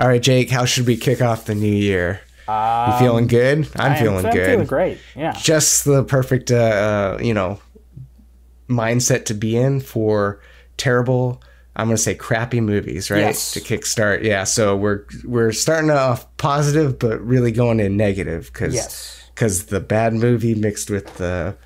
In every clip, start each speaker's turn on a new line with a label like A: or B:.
A: All right, Jake, how should we kick off the new year? you feeling good? I'm
B: I am-
A: feeling
B: I'm
A: good.
B: feeling great. Yeah.
A: Just the perfect, uh, uh, you know, mindset to be in for terrible. I'm gonna say crappy movies, right?
B: Yes.
A: To kickstart, yeah. So we're we're starting off positive, but really going in negative because
B: Yes.
A: the bad movie mixed with the.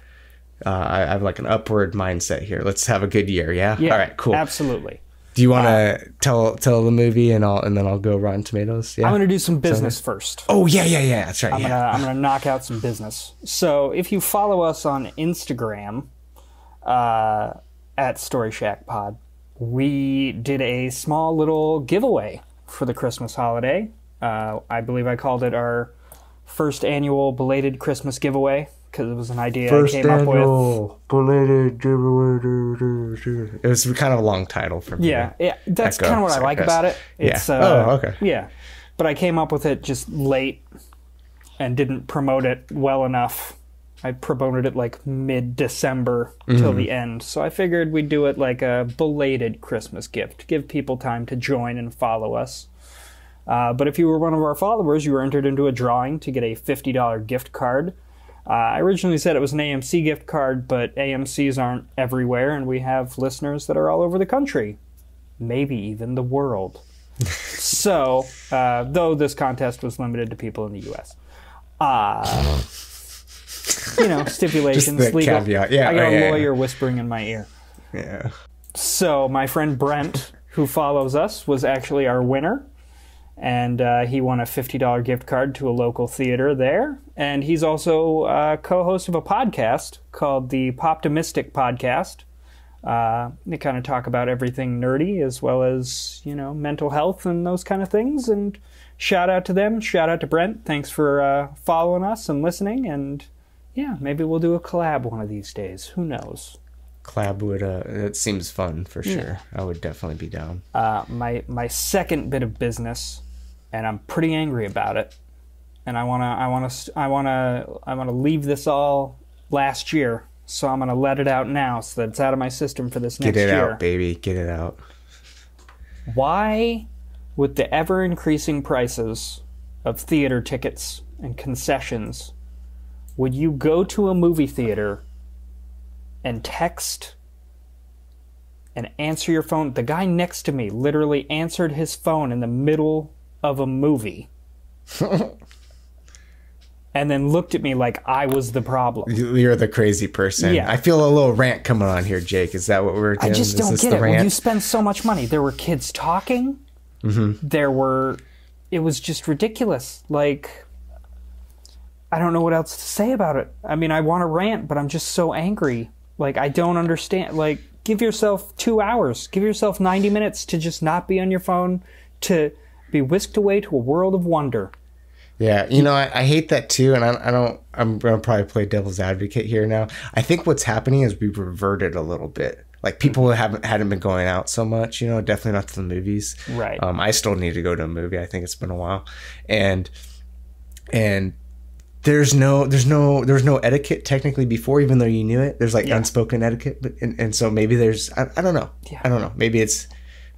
A: Uh, I I have like an upward mindset here. Let's have a good year, yeah.
B: Yeah.
A: All right, cool.
B: Absolutely.
A: Do you want to tell tell the movie and I'll and then I'll go Rotten Tomatoes? Yeah.
B: I'm gonna do some business first.
A: oh yeah, yeah, yeah. That's right.
B: I'm
A: yeah.
B: gonna I'm gonna knock out some business. So if you follow us on Instagram, uh, at Story Shack Pod, we did a small little giveaway for the Christmas holiday. Uh, I believe I called it our first annual belated Christmas giveaway because it was an idea I came up with.
A: It was kind of a long title for me.
B: Yeah, yeah, that's
A: Echo,
B: kind of what I like about it.
A: Yeah.
B: It's, uh,
A: Oh, okay.
B: Yeah, but I came up with it just late and didn't promote it well enough. I promoted it like mid December till
A: Mm-hmm.
B: the end, so I figured we'd do it like a belated Christmas gift, give people time to join and follow us. Uh, but if you were one of our followers, you were entered into a drawing to get a $50 gift card. Uh, I originally said it was an AMC gift card, but AMCs aren't everywhere, and we have listeners that are all over the country, maybe even the world. so, uh, though this contest was limited to people in the U.S., uh, you know, stipulations,
A: the
B: legal.
A: caveat. Yeah,
B: I got
A: right,
B: a
A: yeah, yeah.
B: lawyer whispering in my ear.
A: Yeah.
B: So my friend Brent, who follows us, was actually our winner, and uh, he won a fifty dollar gift card to a local theater there. And he's also uh, co-host of a podcast called the Poptimistic Podcast. Uh, they kind of talk about everything nerdy as well as you know mental health and those kind of things. And shout out to them. Shout out to Brent. Thanks for uh, following us and listening. And yeah, maybe we'll do a collab one of these days. Who knows?
A: Collab would uh it seems fun for sure. I would definitely be down.
B: uh, my my second bit of business, and I'm pretty angry about it. And I wanna I wanna I wanna I wanna leave this all last year, so I'm gonna let it out now, so that it's out of my system for this next year Get
A: it
B: year.
A: out, baby. Get it out.
B: Why, with the ever increasing prices of theater tickets and concessions, would you go to a movie theater and text and answer your phone? The guy next to me literally answered his phone in the middle of a movie. and then looked at me like I was the problem.
A: You're the crazy person.
B: Yeah.
A: I feel a little rant coming on here, Jake. Is that what we're doing?
B: I just don't get it. When you spend so much money, there were kids talking.
A: Mm-hmm.
B: There were, it was just ridiculous. Like, I don't know what else to say about it. I mean, I want to rant, but I'm just so angry. Like, I don't understand. Like, give yourself two hours. Give yourself 90 minutes to just not be on your phone, to be whisked away to a world of wonder.
A: Yeah, you know, I, I hate that too, and I, I don't. I'm gonna probably play devil's advocate here now. I think what's happening is we've reverted a little bit. Like people haven't hadn't been going out so much, you know. Definitely not to the movies.
B: Right.
A: Um, I still need to go to a movie. I think it's been a while, and and there's no there's no there's no etiquette technically before, even though you knew it. There's like
B: Yeah.
A: unspoken etiquette, but and, and so maybe there's I, I don't know.
B: Yeah.
A: I don't know. Maybe it's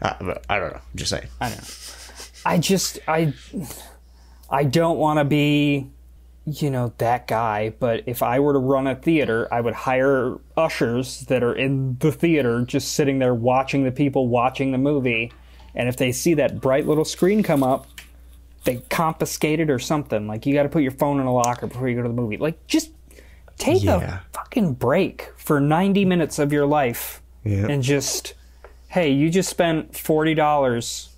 A: uh, I don't know. I'm just saying.
B: I don't know. I just I I don't want to be you know that guy, but if I were to run a theater, I would hire ushers that are in the theater just sitting there watching the people watching the movie, and if they see that bright little screen come up, they confiscate it or something. Like you got to put your phone in a locker before you go to the movie. Like just take
A: Yeah.
B: a fucking break for 90 minutes of your life
A: Yeah.
B: and just hey, you just spent $40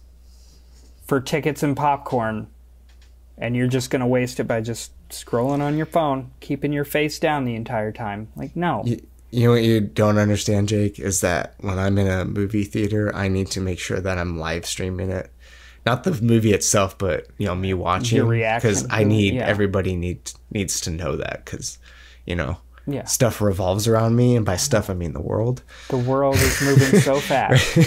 B: for tickets and popcorn and you're just going to waste it by just scrolling on your phone, keeping your face down the entire time. Like no.
A: You, you know what you don't understand, Jake, is that when I'm in a movie theater, I need to make sure that I'm live streaming it. Not the movie itself, but you know me watching because I need
B: yeah.
A: everybody needs needs to know that because you know
B: Yeah.
A: stuff revolves around me, and by stuff I mean the world.
B: The world is moving so fast.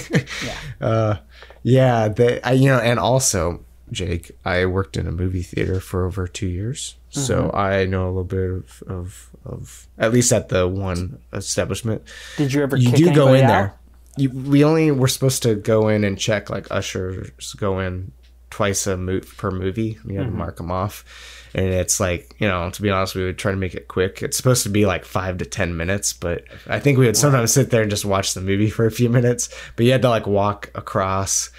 A: Uh, yeah, they, I, you know, and also, Jake, I worked in a movie theater for over two years, so
B: Mm-hmm.
A: I know a little bit of, of, of at least at the one establishment.
B: Did you ever
A: You
B: kick
A: do go in
B: out?
A: there. You, we only were supposed to go in and check like ushers go in twice a mo- per movie. You have to mm-hmm. mark them off, and it's like you know, to be honest, we would try to make it quick. It's supposed to be like five to ten minutes, but I think we would sometimes sit there and just watch the movie for a few minutes. But you had to like walk across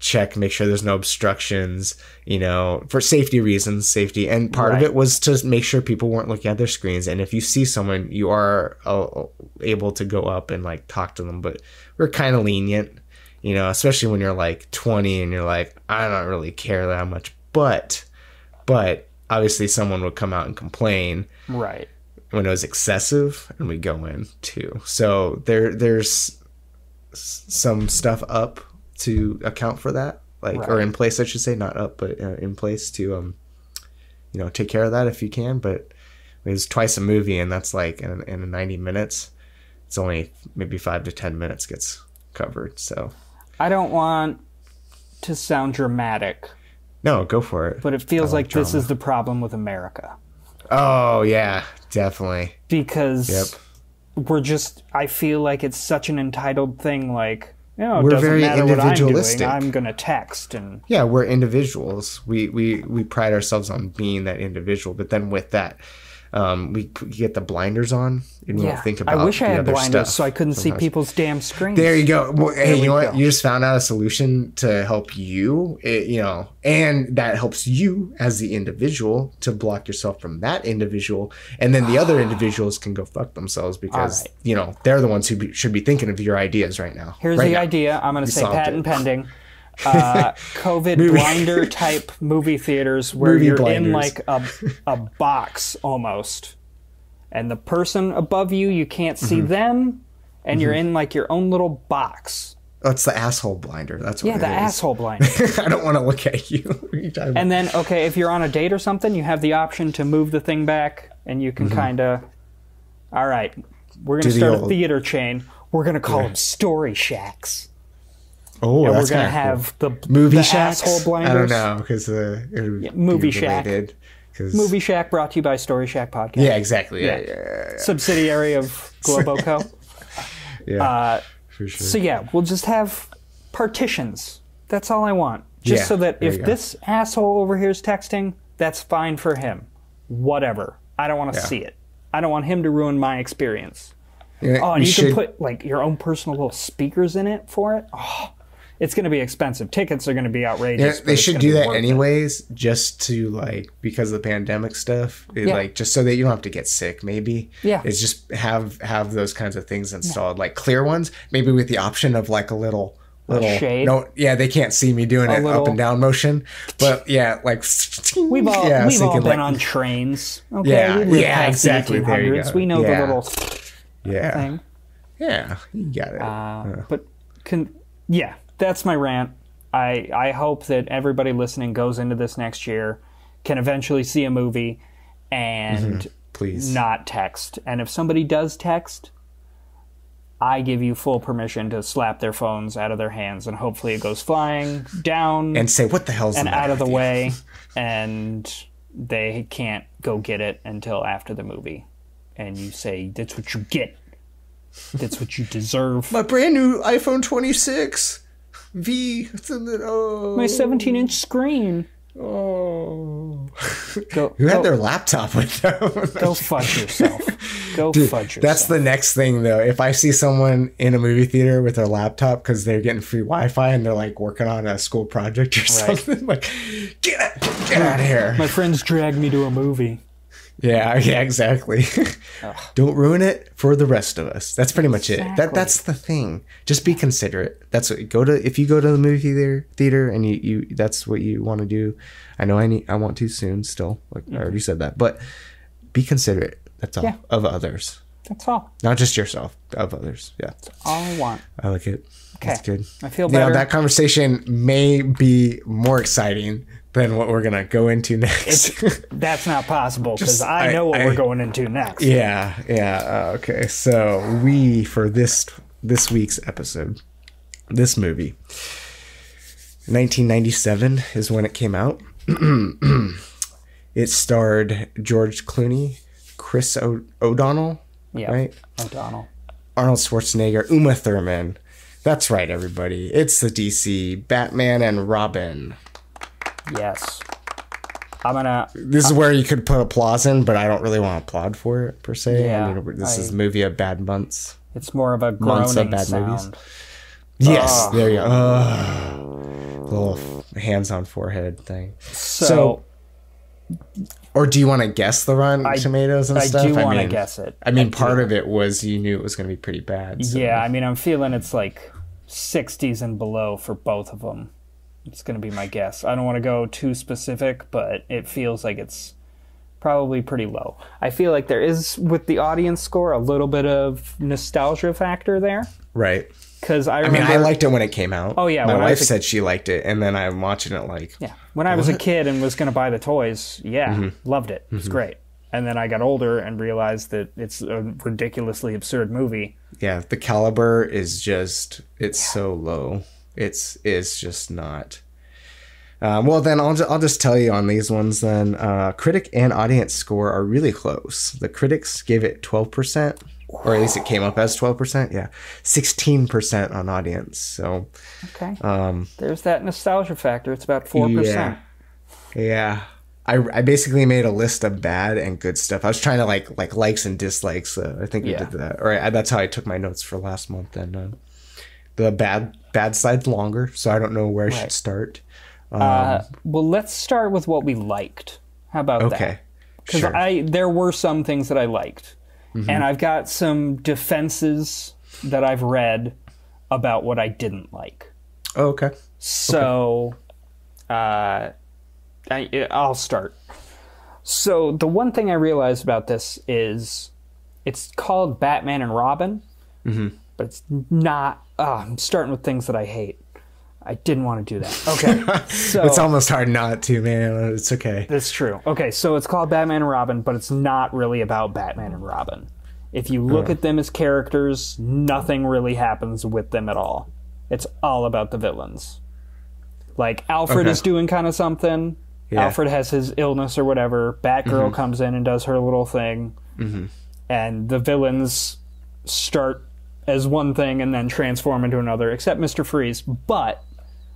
A: check, make sure there's no obstructions, you know, for safety reasons, safety. And part of it was to make sure people weren't looking at their screens. And if you see someone, you are uh, able to go up and like talk to them. But we're kind of lenient, you know, especially when you're like 20 and you're like, I don't really care that much. But, but obviously someone would come out and complain
B: Right.
A: when it was excessive and we go in too so there there's some stuff up to account for that like or in place i should say not up but uh, in place to um you know take care of that if you can but it was twice a movie and that's like in, in 90 minutes it's only maybe five to ten minutes gets covered so
B: I don't want to sound dramatic,
A: no go for it
B: but it feels
A: like
B: like, this is the problem with America
A: oh yeah definitely
B: because
A: Yep.
B: we're just. I feel like it's such an entitled thing. Like, you know,
A: We're very
B: what I'm
A: individualistic.
B: I'm gonna text and
A: yeah we're individuals we we we pride ourselves on being that individual but then with that um we get the blinders on and we
B: yeah.
A: don't think about
B: I wish I
A: the
B: had
A: other
B: blinders
A: stuff
B: so I couldn't see people's damn screens.
A: there you go well, hey you know what
B: go.
A: you just found out a solution to help you it, you know and that helps you as the individual to block yourself from that individual and then the other individuals can go fuck themselves because
B: right.
A: you know they're the ones who be, should be thinking of your ideas right now
B: Here's
A: right
B: the
A: now.
B: idea. I'm going to say patent
A: it.
B: pending. Uh, COVID blinder type movie theaters where
A: Movie
B: you're
A: blinders.
B: in like a, a box almost. And the person above you, you can't see
A: Mm-hmm.
B: them. And you're in like your own little box.
A: That's the asshole blinder that's what
B: Yeah, the
A: is.
B: asshole blinder.
A: I don't want to look at you. You
B: and then, okay, if you're on a date or something, you have the option to move the thing back and you can kind of, all right, we're going to
A: Mm-hmm. The
B: start a theater chain. We're going to call them Story Shacks.
A: Oh,
B: And we're going to
A: kinda cool.
B: have the,
A: movie
B: the
A: shacks.
B: asshole blinders.
A: I don't know because uh,
B: Yeah, Movie
A: be
B: Shack.
A: 'cause-
B: Movie Shack brought to you by Story Shack Podcast.
A: Yeah, exactly. Yeah,
B: Yeah.
A: yeah, yeah,
B: Subsidiary of Globoco.
A: yeah,
B: uh,
A: for sure.
B: so yeah, we'll just have partitions. That's all I want. Just so that if this asshole over here is texting, that's fine for him. Whatever. I don't want to see it. I don't want him to ruin my experience. Oh, and you
A: should-
B: can put like your own personal little speakers in it for it. Oh, it's going to be expensive. Tickets are going to be outrageous. but
A: they should do that
B: worth it.
A: anyways, just to like because of the pandemic stuff. it,
B: Yeah.
A: Like just so that you don't have to get sick. Maybe.
B: Yeah.
A: It's just have have those kinds of things installed, like clear ones. Maybe with the option of like a little. Little
B: shade?
A: No, yeah, they can't see me doing it
B: little-
A: up and down motion, but yeah, like
B: We've all
A: yeah,
B: we've all been
A: like-
B: on trains. Okay,
A: Yeah, yeah, exactly,
B: The
A: there you go.
B: We know
A: Yeah.
B: the little
A: yeah,
B: thing.
A: yeah, you got it.
B: Uh, But can yeah, that's my rant. I I hope that everybody listening goes into this next year can eventually see a movie and mm-hmm.
A: Please,
B: not text. And if somebody does text, I give you full permission to slap their phones out of their hands and hopefully it goes flying down
A: and say what the hell's
B: and
A: the
B: out of the way and they can't go get it until after the movie. And you say, That's what you get. That's what you deserve.
A: My brand new iPhone 26 V. Oh,
B: My 17 inch screen.
A: Oh.
B: Go,
A: Who had
B: go,
A: their laptop with them?
B: go fudge yourself. Go fudge yourself.
A: That's the next thing, though. If I see someone in a movie theater with their laptop because they're getting free Wi-Fi and they're like working on a school project or
B: Right.
A: something, like get out, get out of here.
B: My friends dragged me to a movie.
A: Yeah, yeah, exactly. Don't ruin it for the rest of us. That's pretty much it. That that's the thing. Just be considerate. That's what go to if you go to the movie theater theater and you, you that's what you want to do. I know I need I want to soon still. Like I already mm-hmm. said that. But be considerate. That's all
B: Yeah.
A: of others.
B: That's all.
A: Not just yourself, of others. Yeah.
B: That's All I want.
A: I like it. That's good.
B: I feel
A: You know,
B: better.
A: that conversation may be more exciting than what we're gonna go into next.
B: That's not possible because I
A: I-
B: know what
A: I-
B: we're going into next.
A: Yeah, yeah. uh, okay, so we for this this week's episode, this movie, 1997 is when it came out. it starred George Clooney, Chris o- O'Donnell,
B: Yeah.
A: right?
B: O'Donnell.
A: Arnold Schwarzenegger, Uma Thurman. That's right, everybody. It's the DC Batman and Robin.
B: Yes. I'm gonna.
A: This is where you could put applause in, but I don't really want to applaud for it per se.
B: Yeah,
A: I mean, this
B: I-
A: is a movie of bad months.
B: It's more of a
A: Months of bad
B: sound.
A: movies. Yes,
B: Ugh.
A: there you go. Ugh. Little hands on forehead thing.
B: So,
A: So, Or do you want to guess the Rotten
B: I-
A: Tomatoes and
B: I
A: stuff?
B: do want to guess it.
A: I mean,
B: do.
A: part of it was you knew it was going to be pretty bad. so-
B: Yeah, I mean, I'm feeling it's like 60s and below for both of them. It's going to be my guess. I don't want to go too specific, but it feels like it's probably pretty low. I feel like there is, with the audience score, a little bit of nostalgia factor there.
A: Right.
B: Because I
A: I mean. I liked it when it came out.
B: Oh, yeah,
A: My wife
B: a-
A: said she liked it, and then I'm watching it like,
B: Yeah. When I was a kid and was going to buy the toys, yeah,
A: Mm-hmm.
B: loved it. It was great. And then I got older and realized that it's a ridiculously absurd movie.
A: yeah, the caliber is just, it's so low. It's, it's just not. Um, well, then I'll, I'll just tell you on these ones then. Uh, critic and audience score are really close. The critics gave it 12%, or at least it came up as 12%. Yeah. 16% on audience. So,
B: Okay.
A: um,
B: There's that nostalgia factor. It's about 4%.
A: Yeah. Yeah. I, I basically made a list of bad and good stuff. I was trying to like like likes and dislikes. Uh, I think we
B: Yeah.
A: did that, or I, that's how I took my notes for last month. And uh, the bad bad side's longer, so I don't know where I should start. Um,
B: Uh, well, let's start with what we liked. How about that?
A: okay,
B: Because
A: sure.
B: I there were some things that I liked,
A: Mm-hmm.
B: and I've got some defenses that I've read about what I didn't like.
A: oh, okay.
B: So, uh, I, I'll start. So the one thing I realized about this is it's called Batman and Robin,
A: Mm-hmm.
B: but it's not. Ah, I'm starting with things that I hate. I didn't want to do that. Okay, so
A: It's almost hard not to, man. It's okay.
B: that's true. Okay, so it's called Batman and Robin, but it's not really about Batman and Robin. If you look at them as characters, nothing really happens with them at all. It's all about the villains. Like Alfred
A: Okay.
B: is doing kind of something.
A: Yeah.
B: Alfred has his illness or whatever. Batgirl comes in and does her little thing, and the villains start as one thing and then transform into another. Except Mister Freeze, but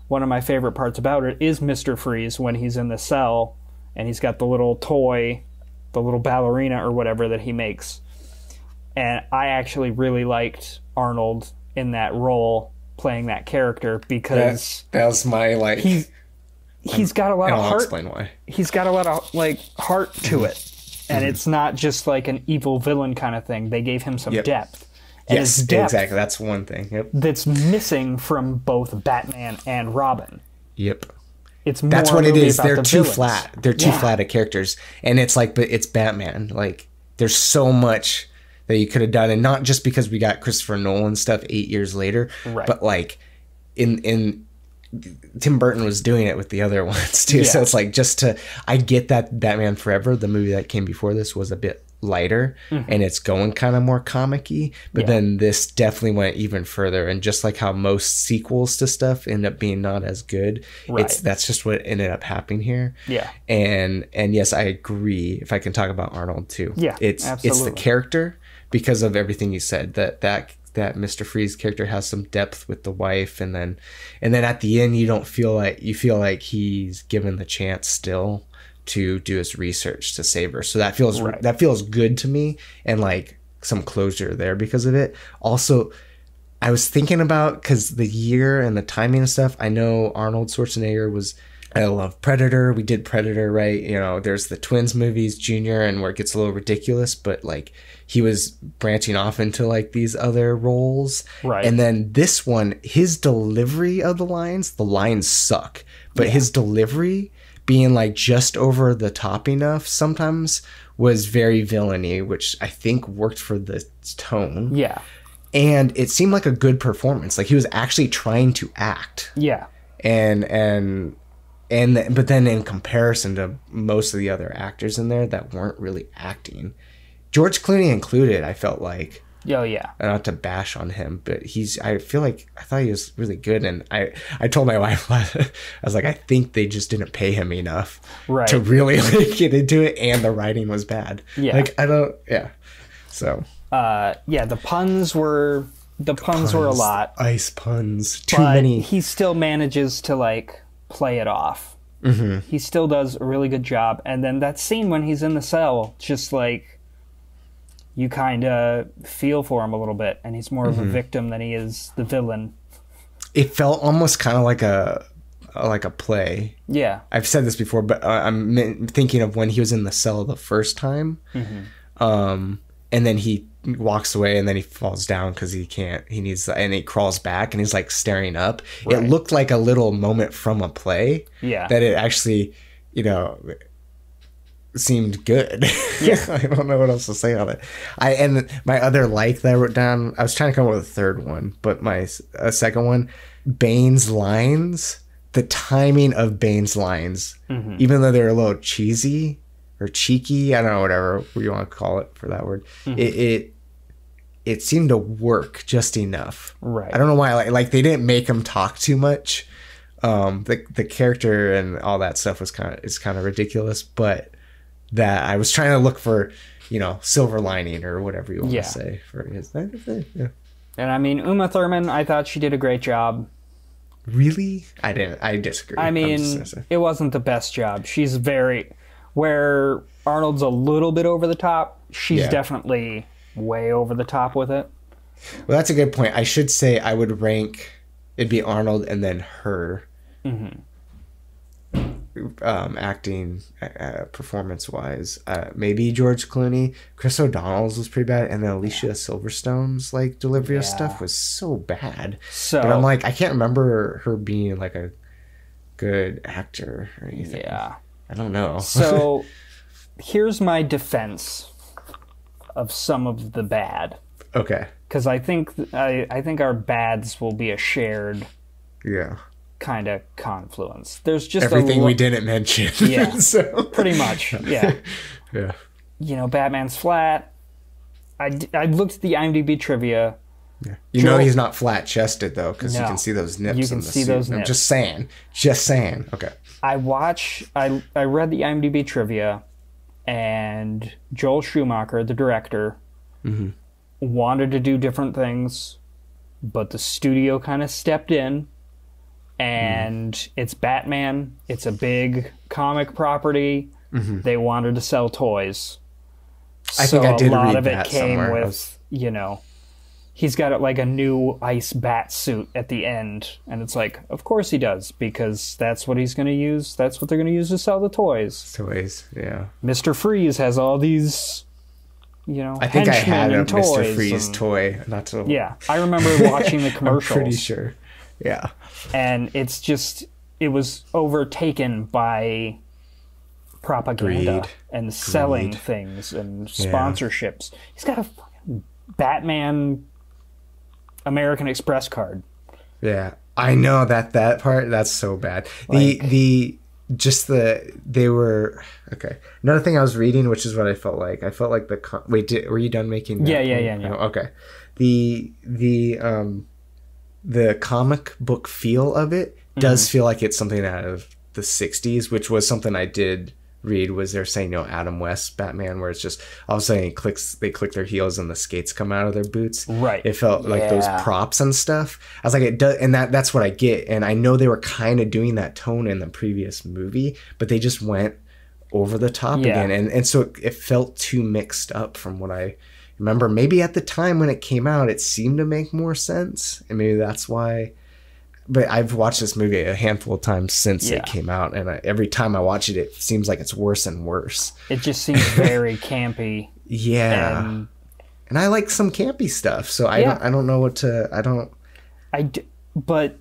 B: one of my favorite parts about it is Mr. Freeze when he's in the cell and he's got the little toy, the little ballerina or whatever that he makes. And I actually really liked Arnold in that role playing that character because
A: that was my like.
B: he's he's got a lot of
A: I'll
B: heart.
A: explain why.
B: He's got a lot of like heart to it. And it's not just like an evil villain kind of thing. They gave him some
A: Yep.
B: depth. And
A: Yes,
B: it's depth
A: exactly. That's one thing. Yep.
B: that's missing from both Batman and Robin.
A: Yep.
B: It's more
A: That's what it is. They're
B: the
A: too
B: villains.
A: flat. They're too
B: Yeah.
A: flat of characters, and it's like, but it's Batman. Like, there's so much that you could have done, and not just because we got Christopher Nolan stuff eight years later,
B: Right.
A: but like, in in Tim Burton was doing it with the other ones too. So it's like just to, I get that Batman Forever, the movie that came before this, was a bit lighter and it's going kind of more comic-y but
B: Mm-hmm. Yeah.
A: then this definitely went even further and just like how most sequels to stuff end up being not as good it's that's just what ended up happening here
B: Yeah.
A: and and yes i agree if i can talk about arnold too
B: Yeah,
A: it's it's the character because of everything you said that that that mr freeze character has some depth with the wife and then and then at the end you don't feel like you feel like he's given the chance still to do his research to save her so that feels
B: Right.
A: that feels good to me and like some closure there because of it also I was thinking about because the year and the timing and stuff. I know Arnold Schwarzenegger was. I love Predator. We did Predator, right? You know, there's the Twins movies, Junior, and where it gets a little ridiculous, but like he was branching off into like these other roles.
B: Right.
A: And then this one, his delivery of the lines, the lines suck, but his delivery being like just over the top enough sometimes was very villainy, which I think worked for the tone
B: Yeah.
A: and it seemed like a good performance like he was actually trying to act
B: Yeah.
A: and and and th- but then in comparison to most of the other actors in there that weren't really acting george clooney included i felt like
B: Oh yeah.
A: not to bash on him but he's i feel like i thought he was really good and i i told my wife i was like i think they just didn't pay him enough
B: Right.
A: to really like get into it and the writing was bad
B: Yeah.
A: like i don't yeah so
B: Uh, yeah. The puns were the puns, were a lot,
A: ice puns too
B: but
A: many
B: he still manages to like play it off. he still does a really good job. And then that scene when he's in the cell, just like you kind of feel for him a little bit, and he's more of a victim than he is the villain.
A: It felt almost kind of like a like a play.
B: Yeah,
A: I've said this before, but I'm thinking of when he was in the cell the first time, um, and then he walks away, and then he falls down because he can't. He needs, and he crawls back, and he's like staring up. It looked like a little moment from a play.
B: Yeah.
A: that it actually, you know, seemed good.
B: Yeah.
A: I don't know what else to say on it. I and my other like that I wrote down. I was trying to come up with a third one, but my a second one, Bane's lines. The timing of Bane's lines,
B: Mm-hmm.
A: even though they're a little cheesy or cheeky, I don't know whatever you want to call it for that word.
B: Mm-hmm.
A: It, it it seemed to work just enough.
B: Right.
A: I don't know why. Like, like they didn't make him talk too much. Um, the the character and all that stuff was kind of is kind of ridiculous, but that I was trying to look for, you know, silver lining or whatever you want
B: Yeah.
A: to say for his. Yeah.
B: and I mean Uma Thurman, I thought she did a great job.
A: Really, I didn't. I disagree.
B: I mean, it wasn't the best job. She's very where Arnold's a little bit over the top. She's
A: Yeah.
B: definitely way over the top with it.
A: well, that's a good point. I should say I would rank. It'd be Arnold and then her. Mm-hmm. Um, acting, uh, performance wise, uh, maybe George Clooney, Chris O'Donnell's was pretty bad, and then Alicia Silverstone's like delivery of
B: Yeah.
A: stuff was so bad.
B: So
A: But I'm like, I can't remember her being like a good actor or anything.
B: yeah.
A: I don't know.
B: So here's my defense of some of the bad
A: okay,
B: because I think I, I think our bads will be a shared
A: yeah,
B: kind of confluence. There's just
A: everything
B: a lo-
A: we didn't mention.
B: Yeah.
A: so
B: pretty much yeah.
A: yeah,
B: you know, Batman's flat. I, d- I looked at the IMDb trivia. Yeah.
A: you know he's not flat chested though, because you can see those nips.
B: You
A: in
B: can
A: the
B: see
A: suit.
B: those
A: I'm just saying, just saying. Okay,
B: I watch. I I read the IMDb trivia, and Joel Schumacher, the director, mm-hmm. wanted to do different things, but the studio kind of stepped in, Mm-hmm. and it's Batman. It's a big comic property. Mm-hmm. They wanted to sell toys.
A: I think I
B: So
A: did
B: a lot
A: read
B: of it came
A: somewhere.
B: With
A: was-
B: you know. He's got like a new ice bat suit at the end, and it's like, of course he does, because that's what he's going to use. That's what they're going to use to sell the toys.
A: toys. Yeah,
B: Mister Freeze has all these, you know,
A: I think I had a. Mr. Freeze
B: and-
A: toy. Not to.
B: Yeah, I remember watching the
A: I'm pretty sure. Yeah.
B: and it's just it was overtaken by propaganda
A: Greed.
B: and selling
A: Greed.
B: things and sponsorships. He's got a Batman American Express card.
A: Yeah, I know that that part. That's so bad. The
B: Like-
A: the just the they were okay. Another thing I was reading, which is what I felt like. I felt like the wait. Did, were you done making?
B: Yeah, yeah, yeah, yeah.
A: Oh, okay. The the um the comic book feel of it does
B: Mm-hmm.
A: feel like it's something out of the '60s, which was something I did read. Was they're saying you know Adam West Batman, where it's just all of a sudden it clicks, they click their heels and the skates come out of their boots.
B: Right.
A: It felt like those props and stuff. I was like, it does, and that that's what I get. And I know they were kind of doing that tone in the previous movie, but they just went over the top
B: Yeah.
A: again, and and so it, it felt too mixed up from what I remember. Maybe at the time when it came out, it seemed to make more sense, and maybe that's why. But I've watched this movie a handful of times since
B: Yeah.
A: it came out, and I, every time I watch it, it seems like it's worse and worse.
B: It just seems very campy.
A: Yeah,
B: And
A: and I like some campy stuff, so I
B: Yeah.
A: don't I don't know what to I don't
B: I, d- but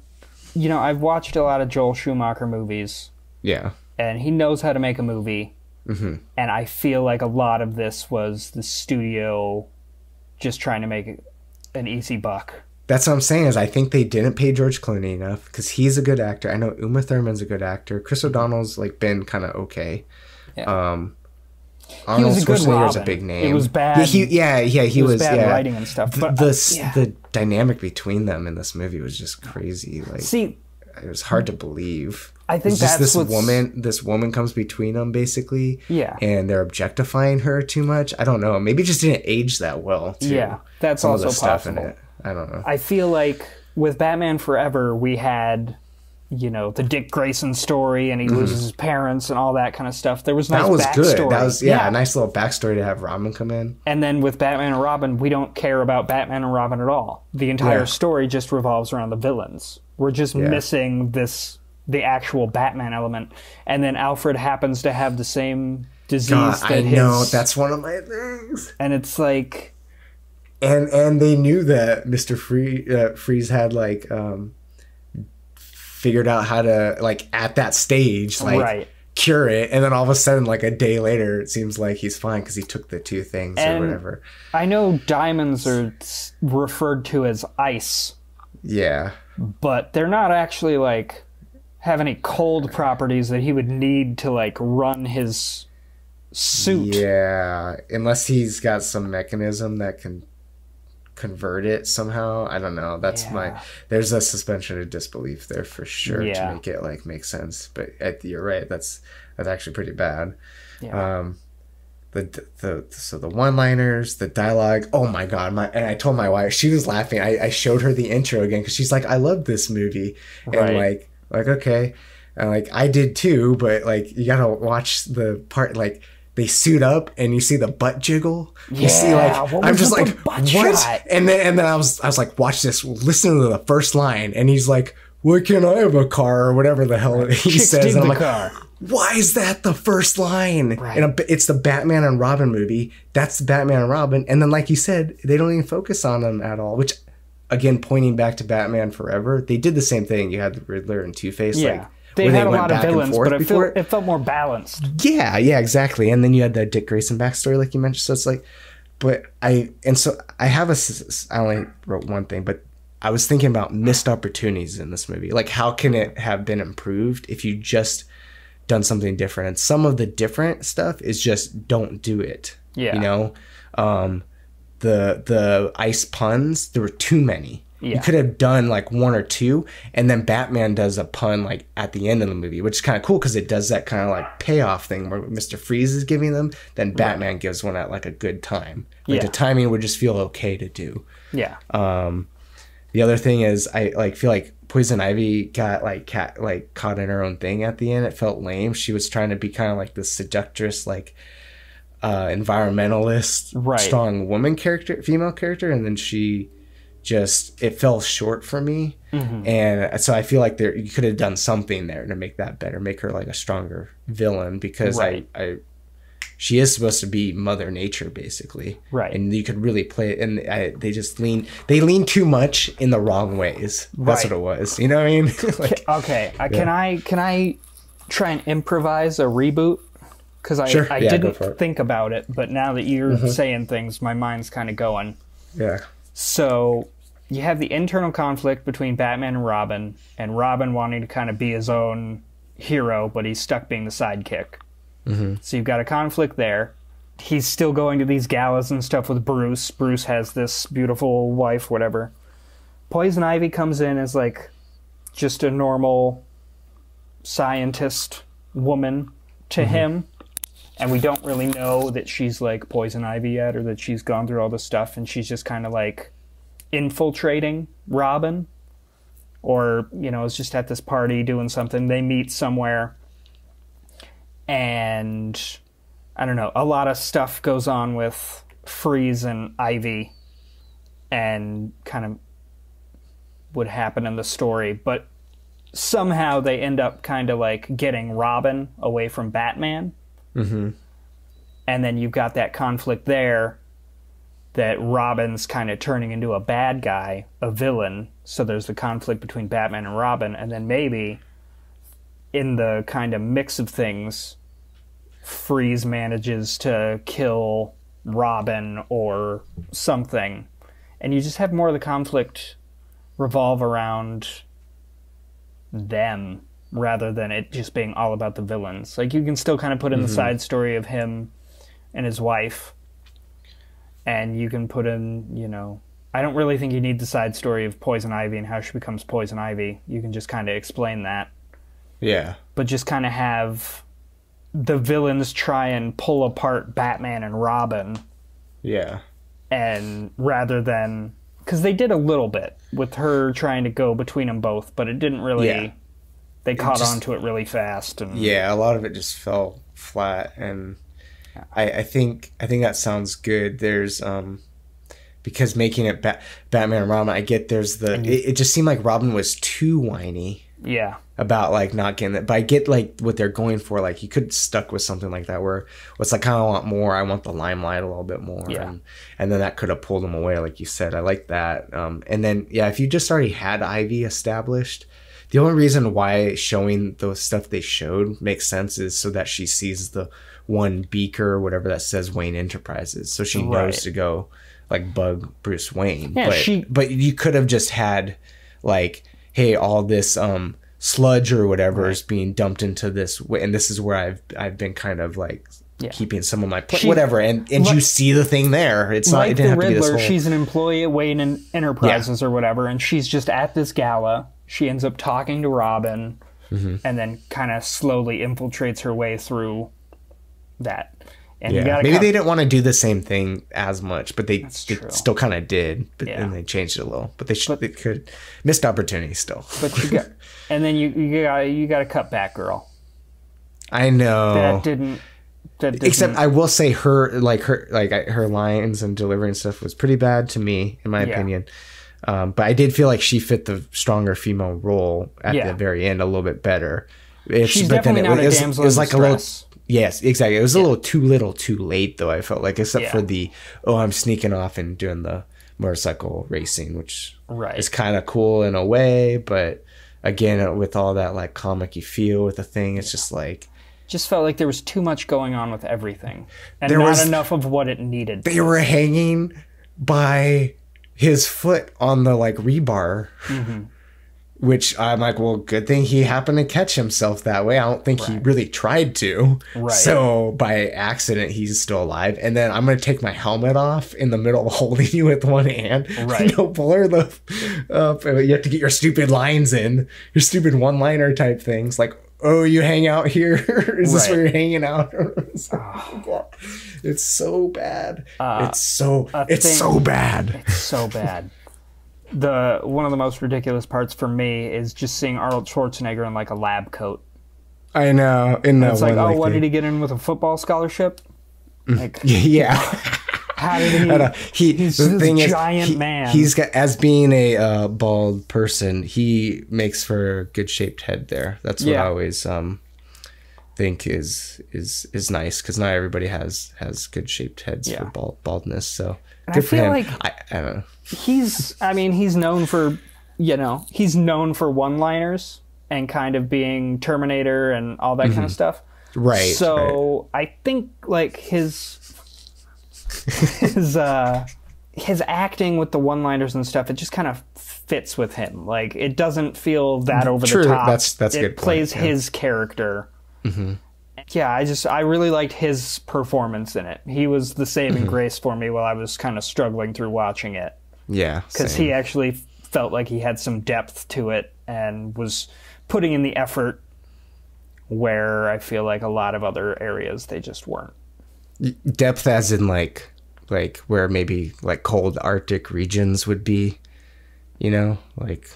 B: you know, I've watched a lot of Joel Schumacher movies,
A: yeah
B: and he knows how to make a movie.
A: Mm-hmm.
B: And I feel like a lot of this was the studio just trying to make an easy buck.
A: That's what I'm saying is I think they didn't pay George Clooney enough because he's a good actor. I know Uma Thurman's a good actor. Chris O'Donnell's like been kind of okay.
B: Yeah.
A: Um,
B: He
A: Arnold
B: was a good
A: Schwarzenegger's a big name.
B: It was bad.
A: Yeah, he, yeah, yeah, he
B: was,
A: was.
B: bad
A: yeah.
B: writing and stuff. But
A: the, s-
B: yeah.
A: the dynamic between them in this movie was just crazy. Like
B: see,
A: it was hard to believe.
B: I think
A: it's
B: that's
A: this
B: what's-
A: woman. This woman comes between them basically.
B: Yeah.
A: and they're objectifying her too much. I don't know. Maybe it just didn't age that well. Too.
B: Yeah, that's
A: Some of
B: also
A: the stuff in
B: possible.
A: it. I don't know.
B: I feel like with Batman Forever, we had you know the Dick Grayson story, and he loses his parents and all that kind of stuff. There was nice
A: Mm-hmm. that was
B: backstory.
A: good. That was yeah, a nice little backstory to have Robin come in.
B: And then with Batman and Robin, we don't care about Batman and Robin at all. The entire
A: Yeah.
B: story just revolves around the villains. We're just missing this the actual Batman element. And then Alfred happens to have the same disease
A: God,
B: that
A: I
B: his
A: know that's one of my things.
B: and it's like
A: And and they knew that Mister Free uh, Freeze had like um figured out how to like at that stage like
B: Right.
A: cure it, and then all of a sudden like a day later it seems like he's fine because he took the two things
B: And-
A: or whatever.
B: I know diamonds are referred to as ice,
A: Yeah.
B: But they're not actually like have any cold properties that he would need to like run his suit.
A: Yeah, unless he's got some mechanism that can convert it somehow. I don't know. That's my. There's a suspension of disbelief there for sure
B: Yeah.
A: to make it like make sense. But uh, you're right. That's that's actually pretty bad.
B: Yeah.
A: Um, the the so the one liners, the dialogue. Oh my god! My and I told my wife she was laughing. I, I showed her the intro again because she's like, I love this movie,
B: Right.
A: and like like okay, and like I did too. But like you gotta watch the part like. They suit up and you see the butt jiggle. You see like I'm just like what?
B: shot?
A: And then and then I was I was like watch this. Listen to the first line and he's like, "Why can't I have a car?" or whatever the hell he
B: Chicks
A: says. And I'm
B: the
A: like,
B: car.
A: Why is that the first line?
B: Right.
A: And it's the Batman and Robin movie. That's the Batman and Robin. And then, like you said, they don't even focus on them at all. Which, again, pointing back to Batman Forever, they did the same thing. You had the Riddler and Two Face.
B: Yeah.
A: Like,
B: they had a lot of villains, but it felt, it felt more balanced.
A: yeah, yeah, exactly. And then you had the Dick Grayson backstory, like you mentioned. So it's like, but I and so I have a, I only wrote one thing, but I was thinking about missed opportunities in this movie. Like, how can it have been improved if you just done something different? And some of the different stuff is just don't do it.
B: Yeah.
A: you know, um, the the ice puns there were too many.
B: Yeah.
A: You could have done like one or two, and then Batman does a pun like at the end of the movie, which is kind of cool because it does that kind of like payoff thing where Mister Freeze is giving them, then Batman gives one at like a good time. Like
B: Yeah.
A: the timing would just feel okay to do.
B: Yeah.
A: Um, the other thing is I like feel like Poison Ivy got like cat like caught in her own thing at the end. It felt lame. She was trying to be kind of like this seductress, like uh, environmentalist,
B: Right.
A: strong woman character, female character, and then she just it fell short for me.
B: Mm-hmm.
A: And so I feel like there you could have done something there to make that better, make her like a stronger villain because
B: Right.
A: I I she is supposed to be mother nature basically
B: Right.
A: and you could really play it and I, they just lean they lean too much in the wrong ways that's
B: Right.
A: what it was you know what i mean like
B: Okay, uh, can I can I try and improvise a reboot? Because I,
A: Sure,
B: I
A: yeah,
B: didn't.
A: Mm-hmm.
B: think about it, but now that you're saying things, my mind's kind of going.
A: yeah
B: So you have the internal conflict between Batman and Robin, and Robin wanting to kind of be his own hero, but he's stuck being the sidekick. Mm-hmm. So you've got a conflict there. He's still going to these galas and stuff with Bruce. Bruce has this beautiful wife, whatever. Poison Ivy comes in as like just a normal scientist woman to him. And we don't really know that she's like Poison Ivy yet or that she's gone through all this stuff and she's just kind of like infiltrating Robin. Or, you know, is just at this party doing something. They meet somewhere. And I don't know, a lot of stuff goes on with Freeze and Ivy and kind of would happen in the story. But somehow they end up kind of like getting Robin away from Batman.
A: mm-hmm.
B: And then you've got that conflict there that Robin's kind of turning into a bad guy, a villain. So there's the conflict between Batman and Robin. And then maybe in the kind of mix of things, Freeze manages to kill Robin or something. And you just have more of the conflict revolve around them rather than it just being all about the villains. Like you can still kind of put in the mm-hmm. side story of him and his wife, and you can put in, you know, I don't really think you need the side story of Poison Ivy and how she becomes Poison Ivy. You can just kind of explain that,
A: yeah
B: but just kind of have the villains try and pull apart Batman and Robin
A: yeah
B: and rather than because they did a little bit with her trying to go between them both, but it didn't really
A: Yeah.
B: they caught
A: just-
B: on to it really fast. And
A: yeah, a lot of it just fell flat, and I, I think I think that sounds good. There's um because making it Bat- Batman and Robin, I get there's the it, it just seemed like Robin was too whiny
B: yeah,
A: about like not getting it, but I get like what they're going for. Like you could stuck with something like that where what's like kind of want more. I want the limelight a little bit more,
B: Yeah.
A: and, and then that could have pulled them away, like you said. I like that. Um, and then yeah, if you just already had Ivy established. The only reason why showing the stuff they showed makes sense is so that she sees the one beaker or whatever that says Wayne Enterprises, so she knows to go like bug Bruce Wayne.
B: Yeah,
A: but
B: she-
A: but you could have just had like, hey, all this um sludge or whatever is being dumped into this, and this is where I've I've been kind of like.
B: Yeah.
A: Keeping some of my pla-
B: She-
A: whatever, and and you see the thing there. It's not.
B: like
A: it didn't
B: the
A: have to be this
B: Riddler,
A: whole.
B: she's an employee at Wayne En- Enterprises or whatever, and she's just at this gala. She ends up talking to Robin,
A: Mm-hmm.
B: and then kind of slowly infiltrates her way through that. And
A: yeah. Maybe they didn't want to do the same thing as much, but they, they still kind of did. But
B: Yeah.
A: then they changed it a little. But they should. they could missed opportunity still.
B: but you got, and then you you got you got to cut back, girl.
A: I know.
B: That didn't. That didn't.
A: Except I will say her like her like her lines and delivery and stuff was pretty bad to me in my
B: Yeah.
A: opinion. Um, but I did feel like she fit the stronger female role at the very end a little bit better. It's,
B: she's
A: but then
B: definitely
A: it
B: not
A: was,
B: a
A: it was-
B: damsel
A: it was
B: in
A: like a little. Yes exactly it was a little too little too late though I felt like except for the oh I'm sneaking off and doing the motorcycle racing which
B: Right.
A: is kind of cool in a way but again with all that like comic feel with the thing it's just like
B: just felt like there was too much going on with everything, and
A: There
B: not
A: was-
B: enough of what it needed.
A: they were hanging by his foot on the like rebar
B: Mm-hmm.
A: Which i'm like well good thing he happened to catch himself that way. I don't think he really tried to.
B: Right.
A: so by accident he's still alive. And then i'm gonna take my helmet off in the middle of holding you with one hand.
B: Right.
A: no blur the up you have to get your stupid lines in your stupid one liner type things like oh you hang out here? Is this where you're hanging out? It's oh ah. God. it's uh, so bad. It's so it's
B: thing-
A: so bad.
B: So bad. The one of the most ridiculous parts for me is just seeing Arnold Schwarzenegger in like a lab coat.
A: i know in that
B: It's like, oh,
A: like
B: what
A: the-
B: did he get in with a football scholarship? Like,
A: yeah
B: how did he?
A: Know. He,
B: He's
A: the thing is,
B: giant
A: he-
B: man.
A: He's got as being a uh, bald person, he makes for a good shaped head. There, that's what
B: Yeah.
A: I always um think is is is nice because not everybody has has good shaped heads
B: Yeah.
A: for bald, baldness. So
B: I
A: good for
B: feel
A: him.
B: like-
A: I, I don't know.
B: He's. I mean, he's known for, you know, he's known for one-liners and kind of being Terminator and all that kind of stuff.
A: Mm-hmm. Right. right.
B: So I think like his his uh his acting with the one-liners and stuff, it just kind of fits with him. Like it doesn't feel that over
A: True,
B: the top.
A: that's- that's
B: it
A: good point,
B: plays
A: yeah.
B: his character. Yeah, I just I really liked his performance in it. He was the saving
A: Mm-hmm.
B: grace for me while I was kind of struggling through watching it
A: yeah,
B: because he actually felt like he had some depth to it and was putting in the effort where I feel like a lot of other areas they just weren't.
A: depth as in like like where maybe like cold arctic regions would be you know like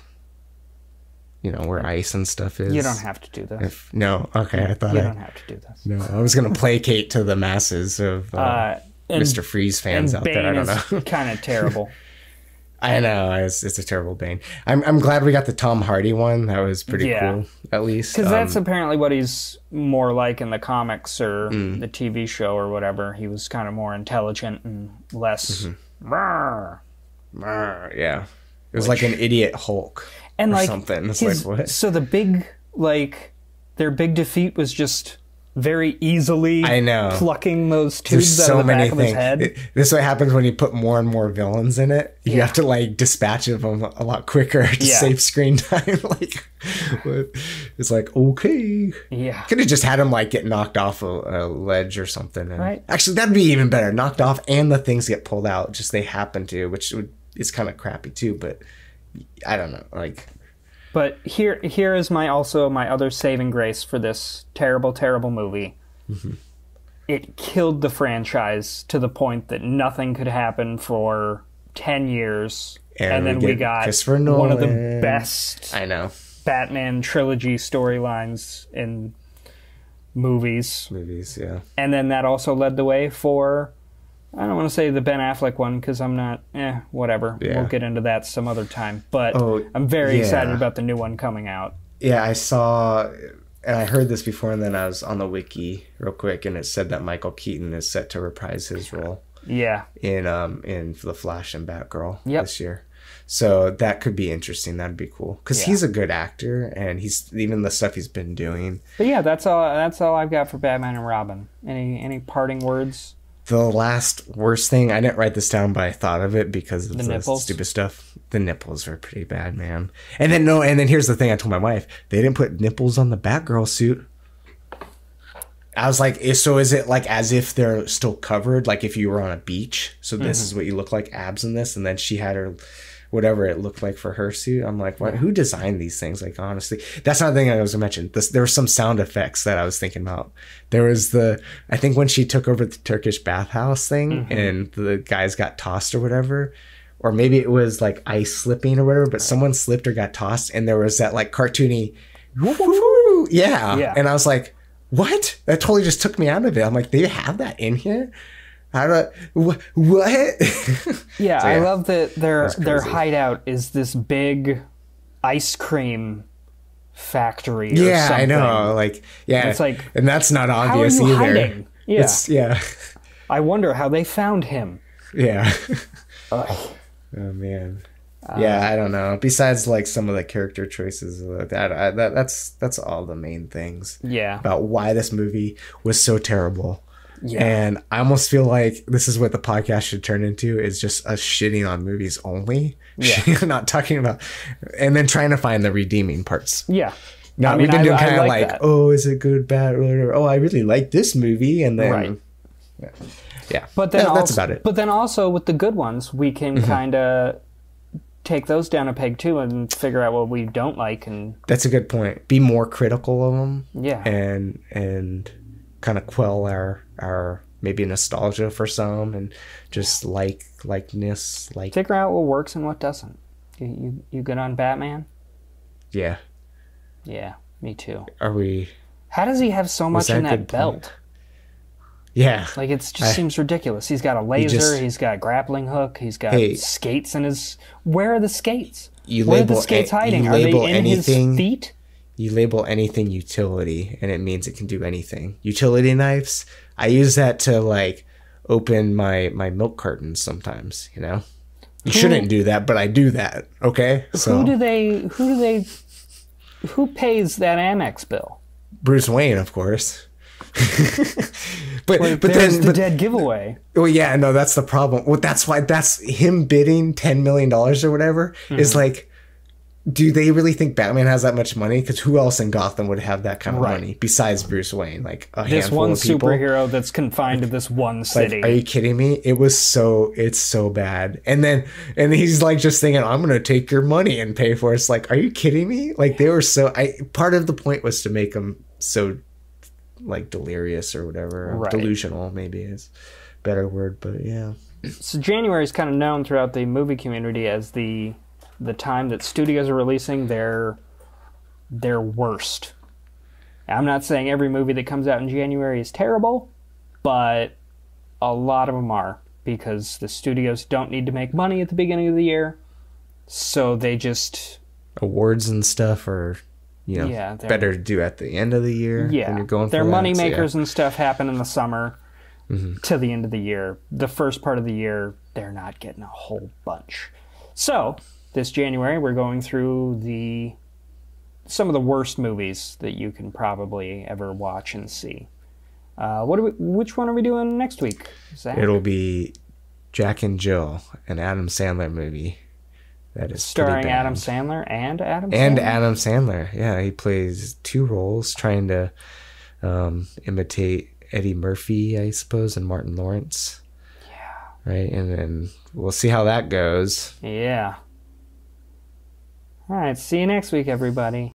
A: you know where ice and stuff is
B: You don't have to do this.
A: if no okay i thought
B: You
A: I,
B: don't have to do this.
A: no i was gonna placate to the masses of uh,
B: Uh,
A: mr freeze fans out there i don't know
B: kind of terrible.
A: i know it's, it's a terrible bane I'm, I'm glad we got the tom hardy one that was pretty
B: Yeah.
A: cool at least
B: Because that's
A: Um,
B: apparently what he's more like in the comics or
A: Mm.
B: the TV show or whatever. He was kind of more intelligent and less.
A: Mm-hmm.
B: "Rawr."
A: uh, yeah it was like an idiot hulk
B: and
A: or
B: like
A: something
B: his-
A: like
B: So the big like their big defeat was just very easily
A: I know.
B: plucking those
A: There's
B: tubes out
A: so
B: of the
A: many
B: back of his
A: things.
B: head.
A: It- this is what happens when you put more and more villains in it. You
B: Yeah.
A: have to like dispatch of them a lot quicker to
B: Yeah.
A: save screen time. like, it's like okay,
B: yeah.
A: could have just had him like get knocked off a, a ledge or something. And
B: Right.
A: Actually, that'd be even better. Knocked off and the things get pulled out. Just they happen to, which would is kind of crappy too. But I don't know. Like,
B: But here here is my also my other saving grace for this terrible terrible movie.
A: Mm-hmm.
B: It killed the franchise to the point that nothing could happen for 10 years
A: And
B: and, then we
A: get
B: got
A: Christopher
B: one of the best
A: I know.
B: Batman trilogy storylines in movies.
A: Movies, yeah.
B: And then that also led the way for, I don't want to say the Ben Affleck one because I'm not, eh, whatever.
A: Yeah.
B: We'll get into that some other time. But
A: Oh,
B: I'm very
A: yeah.
B: excited about the new one coming out.
A: Yeah, I saw, and I heard this before, and then I was on the wiki real quick, and it said that Michael Keaton is set to reprise his role
B: Yeah.
A: in um in the Flash and Batgirl
B: Yep.
A: this year. So that could be interesting. That'd be cool because
B: Yeah.
A: he's a good actor, and he's even the stuff he's been doing.
B: But yeah, that's all. That's all I've got for Batman and Robin. Any any parting words?
A: The last worst thing I didn't write this down, but I thought of it because of
B: The
A: the, stupid stuff. The nipples are pretty bad, man. And then no, and then here's the thing: I told my wife they didn't put nipples on the Batgirl suit. I was like, so is it like as if they're still covered, like if you were on a beach? So this
B: Mm-hmm.
A: is what you look like, abs in this, and then she had her, whatever it looked like for her suit. I'm like, what? Who designed these things? Like honestly, that's not the thing I was gonna mention. This, there were some sound effects that I was thinking about. There was the, I think when she took over the Turkish bathhouse thing,
B: Mm-hmm.
A: and the guys got tossed or whatever. Or maybe it was like ice slipping or whatever, but someone slipped or got tossed, and there was that like cartoony, yeah.
B: Yeah.
A: And I was like, what? That totally just took me out of it. I'm like, they have that in here? How do wh- what?
B: Yeah,
A: So,
B: I love that their their hideout is this big ice cream factory. Or
A: yeah, I know. Like, yeah,
B: It's like,
A: and that's not
B: How are
A: obvious
B: you
A: either.
B: hiding? Yeah,
A: It's yeah,
B: I wonder how they found him.
A: yeah.
B: Ugh.
A: Oh man.
B: Uh,
A: yeah, I don't know. Besides, like some of the character choices, that, I, that that's that's all the main things
B: Yeah,
A: about why this movie was so terrible.
B: Yeah,
A: And I almost feel like this is what the podcast should turn into is just us shitting on movies only.
B: Yeah.
A: not talking about and then trying to find the redeeming parts.
B: yeah.
A: Not
B: I mean,
A: we've been
B: I- I
A: kind of
B: like
A: like, oh, is it good, bad, or. Oh, I really like this movie, and then
B: Right.
A: yeah, yeah.
B: But then also,
A: that's about it. Mm-hmm.
B: But then also with the good ones, we can kind of take those down a peg too and figure out what we don't like and
A: That's a good point. Be more critical of them,
B: yeah,
A: and and kind of quell our our maybe nostalgia for some, and just like likeness, like
B: figure out what works and what doesn't. You you, you good on Batman?
A: yeah.
B: Yeah, me too.
A: Are we?
B: How does he have so much
A: that
B: in that belt?
A: point? Yeah,
B: Like it just
A: I-
B: seems ridiculous. He's got a laser.
A: just-
B: he's got a grappling hook. He's got
A: Hey.
B: skates in his. Where are the skates?
A: You
B: Where are
A: label
B: the skates hiding? Are they in
A: anything-
B: his feet?
A: You label anything utility and it means it can do anything utility knives i use that to like open my my milk cartons sometimes you know you shouldn't do that but i do that okay so
B: Who do they? Who do they? Who pays that Amex bill?
A: bruce wayne of course but but then
B: the
A: but,
B: dead giveaway.
A: well yeah no that's the problem well that's why that's him bidding 10 million dollars or whatever is
B: Mm-hmm.
A: like do they really think Batman has that much money? Because who else in Gotham would have that kind of
B: Right.
A: money besides Bruce Wayne? Like a
B: This
A: handful
B: one
A: of people.
B: superhero that's confined to this one
A: Like,
B: city.
A: are you kidding me? It was so it's so bad. And then and he's like just thinking, I'm gonna take your money and pay for it. It's like, are you kidding me? Like they were so I part of the point was to make them so like delirious or whatever.
B: Right.
A: Delusional maybe is a better word, but yeah.
B: so January is kind of known throughout the movie community as the the time that studios are releasing their their worst. I'm not saying every movie that comes out in January is terrible, but a lot of them are because the studios don't need to make money at the beginning of the year, so they just
A: Awards and stuff are you know
B: Yeah,
A: better to do at the end of the year
B: yeah
A: when you're going
B: their
A: that,
B: money
A: so, yeah.
B: makers and stuff happen in the summer
A: Mm-hmm.
B: to the end of the year. The first part of the year, they're not getting a whole bunch. So this January, we're going through the some of the worst movies that you can probably ever watch and see. Uh, what are we, which one are we doing next week? Zack?
A: It'll be Jack and Jill, an Adam Sandler movie. That is
B: starring. Adam Sandler and Adam
A: and
B: Sandler?
A: Adam Sandler. Yeah, he plays two roles, trying to um, imitate Eddie Murphy, I suppose, and Martin Lawrence. Yeah. Right, and then we'll see how that goes.
B: Yeah. All right. See you next week, everybody.